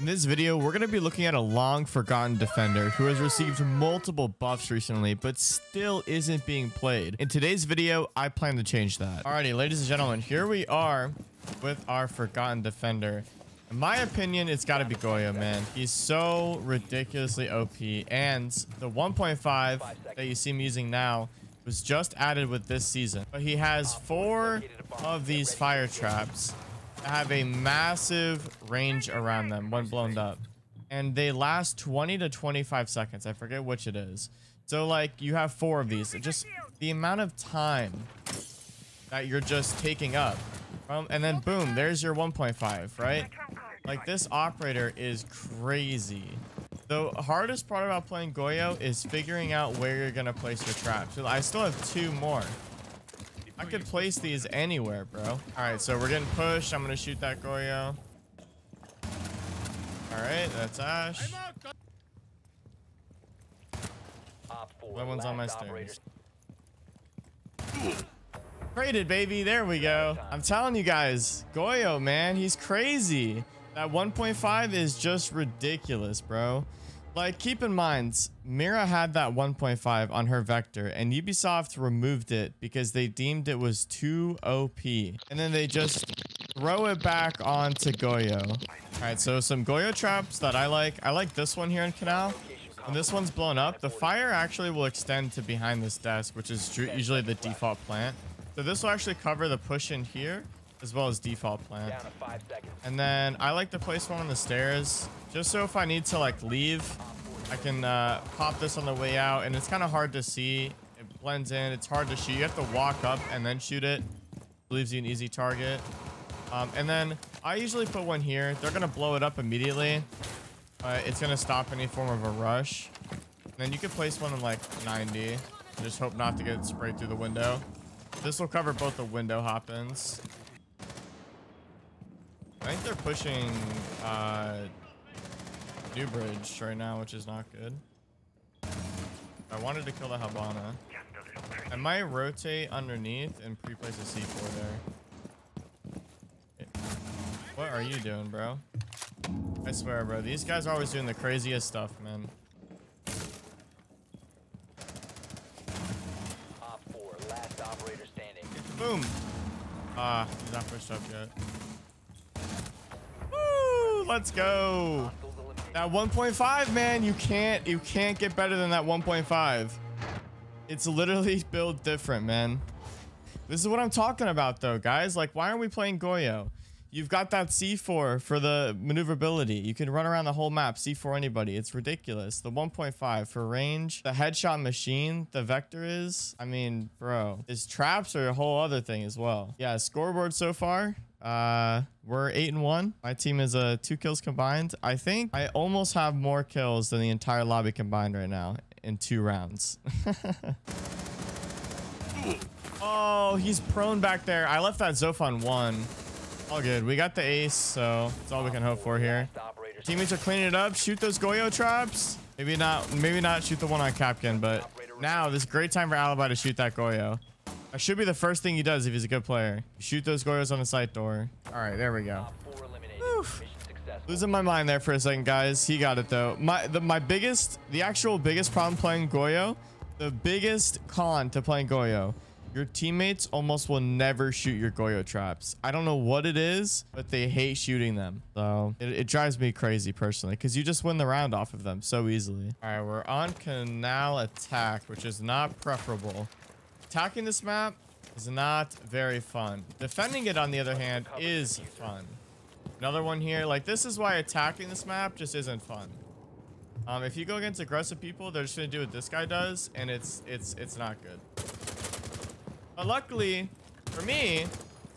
In this video, we're going to be looking at a long forgotten defender who has received multiple buffs recently, but still isn't being played. In today's video, I plan to change that. Alrighty, ladies and gentlemen, here we are with our forgotten defender. In my opinion, it's got to be Goyo, man. He's so ridiculously OP, and the 1.5 that you see me using now was just added with this season. But he has four of these fire traps have a massive range around them when blown up. And they last 20 to 25 seconds. I forget which it is. So like you have four of these. Just the amount of time that you're just taking up. And then boom, there's your 1.5, right? Like this operator is crazy. The hardest part about playing Goyo is figuring out where you're to place your traps. So I still have two more. I could place these anywhere, bro. All right, so we're getting pushed. I'm going to shoot that Goyo. All right, that's Ash. That one's on my stairs. Traded, baby. There we go. I'm telling you guys, Goyo, man, he's crazy. That 1.5 is just ridiculous, bro. Like, keep in mind, Mira had that 1.5 on her Vector, and Ubisoft removed it because they deemed it was too OP. And then they just throw it back onto Goyo. All right, so some Goyo traps that I like. I like this one here in Canal. When this one's blown up, the fire actually will extend to behind this desk, which is usually the default plant. So this will actually cover the push in here as well as default plant. And then I like to place one on the stairs just so if I need to like leave, I can uh, pop this on the way out and it's kind of hard to see. It blends in. It's hard to shoot. You have to walk up and then shoot it. Leaves you an easy target. Um, and then I usually put one here. They're going to blow it up immediately. Uh, it's going to stop any form of a rush. And then you could place one in like 90. Just hope not to get sprayed through the window. This will cover both the window hop-ins. I think they're pushing uh, New Bridge right now, which is not good. I wanted to kill the Hibana. I might rotate underneath and pre-place a C4 there. What are you doing, bro? I swear, bro. These guys are always doing the craziest stuff, man. Boom. Ah, he's not pushed up yet let's go. That 1.5, man, you can't you can't get better than that 1.5. It's literally built different, man. This is what I'm talking about though, guys. Like, why aren't we playing Goyo? You've got that C4 for the maneuverability. You can run around the whole map, C4 anybody. It's ridiculous. The 1.5 for range, the headshot machine, the vector is, I mean, bro, his traps are a whole other thing as well. Yeah, scoreboard so far, uh, we're eight and one. My team is uh two kills combined. I think I almost have more kills than the entire lobby combined right now in two rounds. oh, he's prone back there. I left that Zophon one. All good. We got the ace, so that's all we can hope for here. Teammates are cleaning it up. Shoot those Goyo traps. Maybe not. Maybe not shoot the one on Capkin, but now this great time for Alibi to shoot that Goyo. That should be the first thing he does if he's a good player. Shoot those Goyos on the side door. All right, there we go. Oof. Losing my mind there for a second, guys. He got it though. My the my biggest, the actual biggest problem playing Goyo, the biggest con to playing Goyo, your teammates almost will never shoot your Goyo traps. I don't know what it is, but they hate shooting them. So it, it drives me crazy personally because you just win the round off of them so easily. All right, we're on canal attack, which is not preferable. Attacking this map is not very fun. Defending it, on the other hand, is fun. Another one here. Like, this is why attacking this map just isn't fun. Um, if you go against aggressive people, they're just gonna do what this guy does, and it's it's it's not good. But luckily, for me,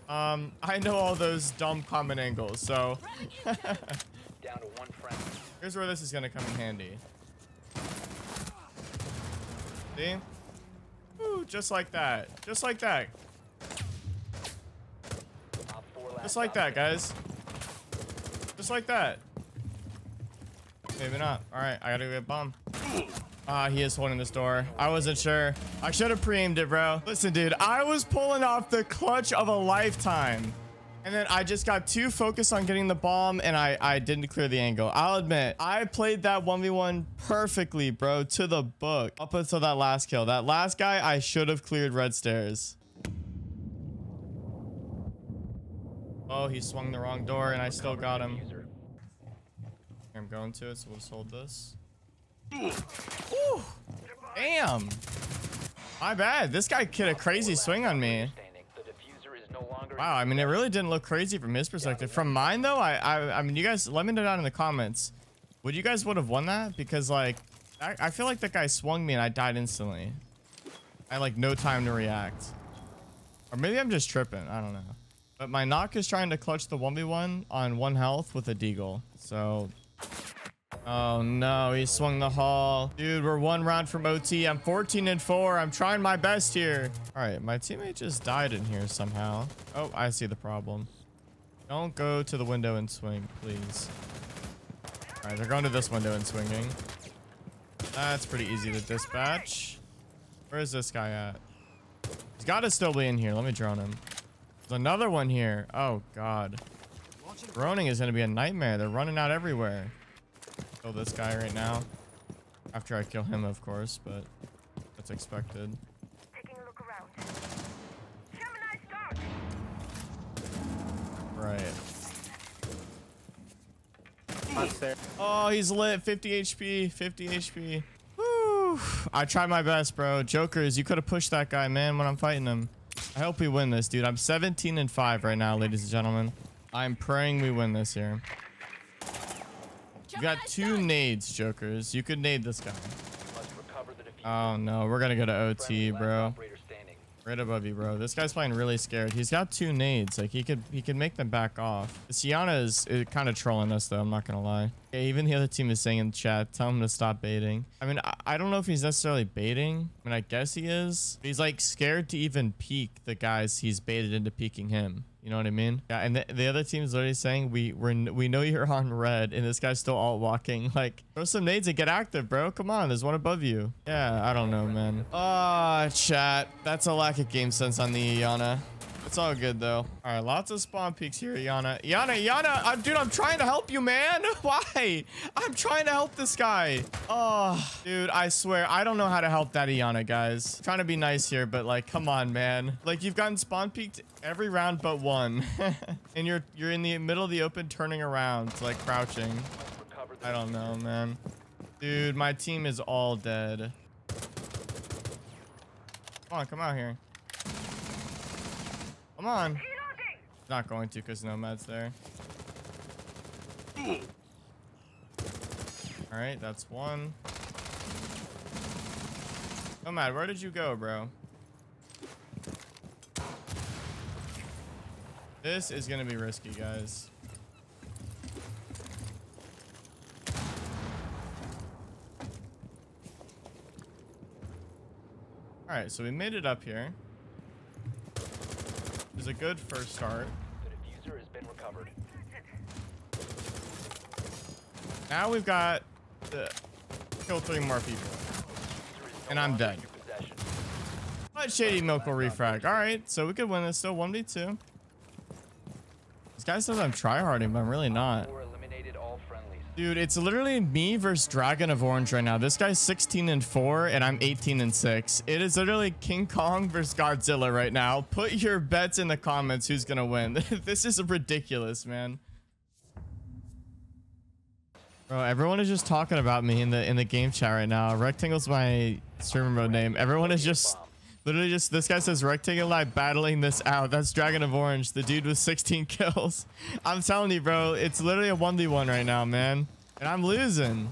um, I know all those dumb common angles, so here's where this is gonna come in handy. See? Ooh, just like that. Just like that. Just like that, guys. Just like that. Maybe not. All right, I gotta get bomb. Ah, he is holding this door. I wasn't sure. I should have pre-aimed it, bro. Listen, dude, I was pulling off the clutch of a lifetime. And then I just got too focused on getting the bomb and I, I didn't clear the angle. I'll admit, I played that 1v1 perfectly, bro, to the book. Up until that last kill. That last guy, I should have cleared red stairs. Oh, he swung the wrong door and I still got him. I'm going to it, so we'll just hold this. Ooh. Damn. My bad. This guy did a crazy swing on me. Wow, I mean, it really didn't look crazy from his perspective. From mine, though, I, I, I mean, you guys, let me know down in the comments. Would you guys would have won that? Because, like, I, I feel like that guy swung me and I died instantly. I had, like, no time to react. Or maybe I'm just tripping. I don't know. But my knock is trying to clutch the 1v1 on one health with a deagle. So Oh no, he swung the hall. Dude, we're one round from OT. I'm 14 and 4. I'm trying my best here. All right, my teammate just died in here somehow. Oh, I see the problem. Don't go to the window and swing, please. All right, they're going to this window and swinging. That's pretty easy to dispatch. Where is this guy at? He's got to still be in here. Let me drone him. There's another one here. Oh, God. Droning is going to be a nightmare. They're running out everywhere kill this guy right now. After I kill him, of course, but that's expected. Right. Oh, he's lit. 50 HP. 50 HP. Woo. I tried my best, bro. Jokers, you could have pushed that guy, man, when I'm fighting him. I hope we win this, dude. I'm 17 and 5 right now, ladies and gentlemen. I'm praying we win this here. You got two nades, Jokers. You could nade this guy. Oh no, we're gonna go to OT, bro. Right above you, bro. This guy's playing really scared. He's got two nades. Like he could he could make them back off. Sienna is, is kind of trolling us though. I'm not gonna lie. Yeah, even the other team is saying in the chat, tell him to stop baiting. I mean, I, I don't know if he's necessarily baiting. I mean, I guess he is. He's like scared to even peek the guys he's baited into peeking him. You know what I mean? Yeah, and the, the other team is literally saying we we we know you're on red, and this guy's still alt walking. Like, throw some nades and get active, bro. Come on, there's one above you. Yeah, I don't know, man. Ah, oh, chat. That's a lack of game sense on the Iana. It's all good though. All right, lots of spawn peeks here, Iana. Iana, Iana, I'm, dude, I'm trying to help you, man. Why? I'm trying to help this guy. Oh, dude, I swear, I don't know how to help that Iana, guys. I'm trying to be nice here, but like, come on, man. Like, you've gotten spawn peeked every round but one, and you're you're in the middle of the open, turning around, like crouching. I don't know, man. Dude, my team is all dead. Come on, come out here. Come on. Not going to because Nomad's there. Alright, that's one. Nomad, where did you go, bro? This is going to be risky, guys. Alright, so we made it up here is a good first start. The defuser has been recovered. Now we've got to kill three more people. And I'm dead. But Shady Milk will refrag. Alright, so we could win this still 1v2. This guy says I'm tryharding, but I'm really not. Dude, it's literally me versus Dragon of Orange right now. This guy's 16 and 4 and I'm 18 and 6. It is literally King Kong versus Godzilla right now. Put your bets in the comments who's gonna win. this is ridiculous, man. Bro, everyone is just talking about me in the in the game chat right now. Rectangle's my streamer mode name. Everyone is just literally just this guy says rectangle live battling this out. That's Dragon of Orange, the dude with 16 kills. I'm telling you, bro, it's literally a 1v1 right now, man. And I'm losing.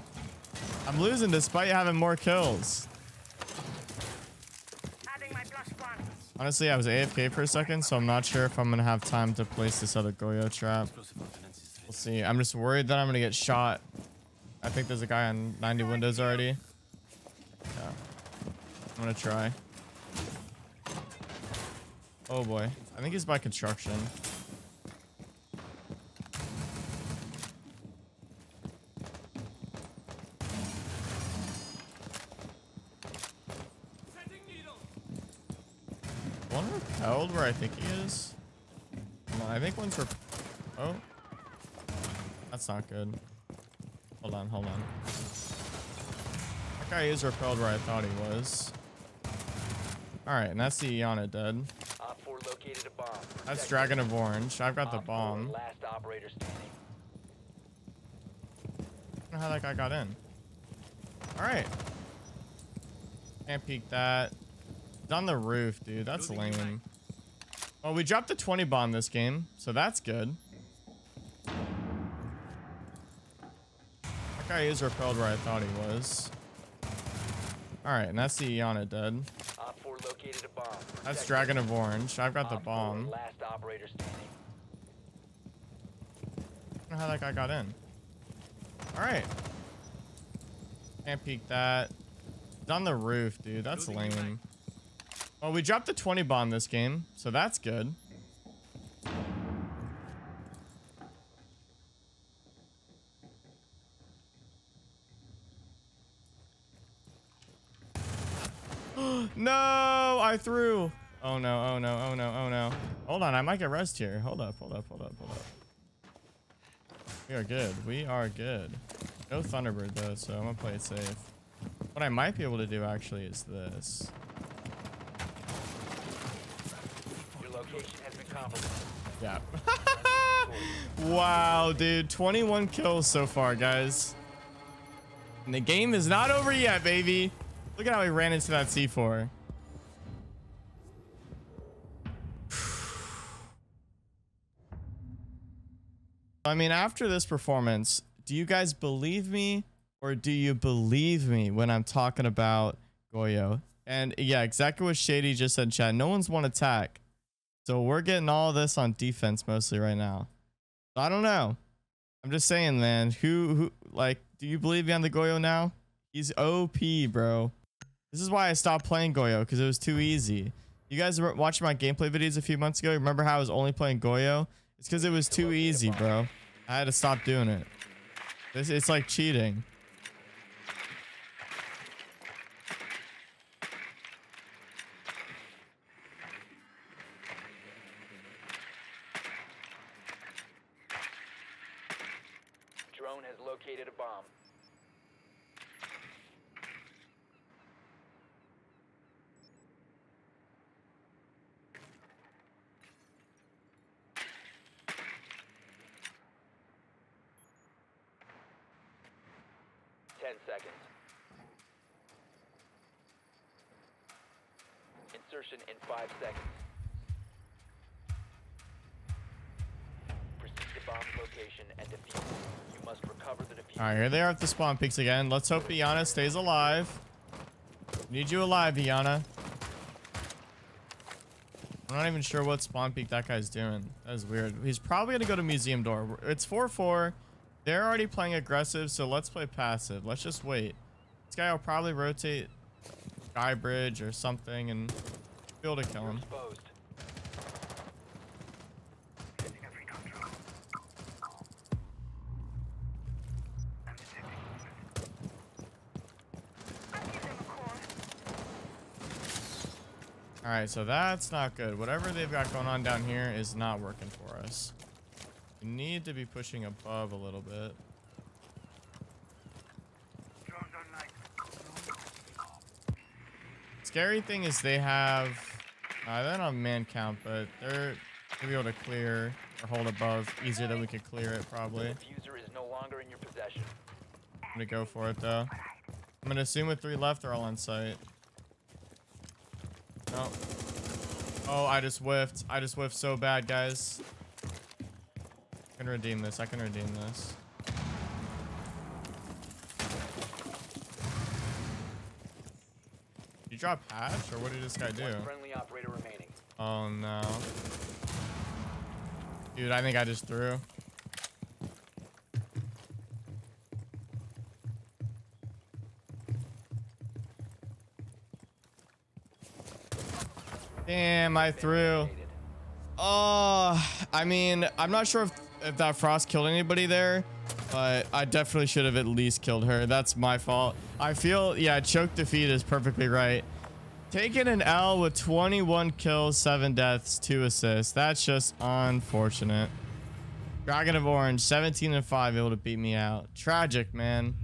I'm losing despite having more kills. Honestly, I was AFK for a second, so I'm not sure if I'm going to have time to place this other Goyo trap. We'll see. I'm just worried that I'm going to get shot. I think there's a guy on 90 windows already. Yeah. I'm going to try. Oh boy. I think he's by construction. One repelled where I think he is. On, I think one's Oh. That's not good. Hold on, hold on. That guy is repelled where I thought he was. Alright, and that's the Iana dead. Op 4 located a bomb. That's Dragon of Orange. I've got the bomb. Last operator standing. I don't know how that guy got in. Alright. Can't peek that. It's on the roof, dude. That's lame. Well, we dropped the 20 bomb this game, so that's good. That guy is repelled where I thought he was. Alright, and that's the Iana dead. Op 4 located a bomb. That's Dragon of Orange. I've got the bomb. Last operator standing. I don't know how that guy got in. Alright. Can't peek that. It's on the roof, dude. That's lame. Well, we dropped the 20 bomb this game, so that's good. no, I threw. Oh no, oh no, oh no, oh no. Hold on, I might get rest here. Hold up, hold up, hold up, hold up. We are good. We are good. No Thunderbird though, so I'm gonna play it safe. What I might be able to do actually is this. Your location has been compromised. Yeah. wow, dude. 21 kills so far, guys. And the game is not over yet, baby. Look at how he ran into that C4. I mean, after this performance, do you guys believe me or do you believe me when I'm talking about Goyo? And yeah, exactly what Shady just said, Chad. No one's won attack. So we're getting all this on defense mostly right now. I don't know. I'm just saying, man. Who, who, like, do you believe me on the Goyo now? He's OP, bro. This is why I stopped playing Goyo because it was too easy. You guys were watching my gameplay videos a few months ago. Remember how I was only playing Goyo? It's because it was too easy, bro. I had to stop doing it. This, it's like cheating. 10 seconds. Insertion in 5 seconds. Proceed to bomb location and defuse. You must recover the defuse. Alright, here they are at the spawn peeks again. Let's hope Iana stays alive. Need you alive, Iana. I'm not even sure what spawn peek that guy's doing. That is weird. He's probably going to go to museum door. It's 4-4. They're already playing aggressive, so let's play passive. Let's just wait. This guy will probably rotate sky bridge or something and be able to kill him. All right, so that's not good. Whatever they've got going on down here is not working for us. We need to be pushing above a little bit. Scary thing is they have, uh, they're not man count, but they're gonna be able to clear or hold above easier than we could clear it probably. The defuser is no longer in your possession. I'm gonna go for it though. I'm gonna assume with three left, they're all on site. Oh. Oh, I just whiffed. I just whiffed so bad, guys. I can redeem this. I can redeem this. You drop hatch, or what did this guy do? Friendly operator remaining. Oh no. Dude, I think I just threw. Damn, I threw. Oh, I mean, I'm not sure if, if that frost killed anybody there, but I definitely should have at least killed her. That's my fault. I feel, yeah, choke defeat is perfectly right. Taking an L with 21 kills, 7 deaths, 2 assists. That's just unfortunate. Dragon of Orange, 17 and 5, able to beat me out. Tragic, man.